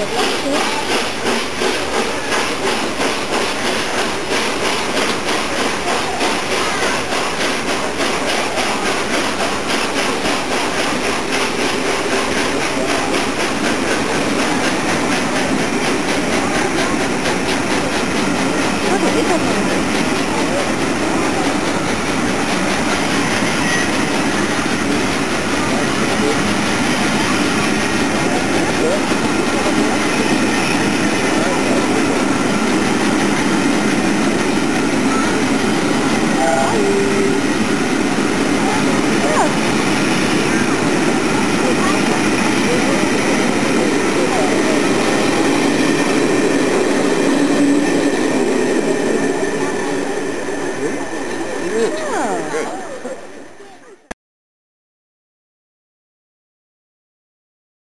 でブラまだ出たからすげえ。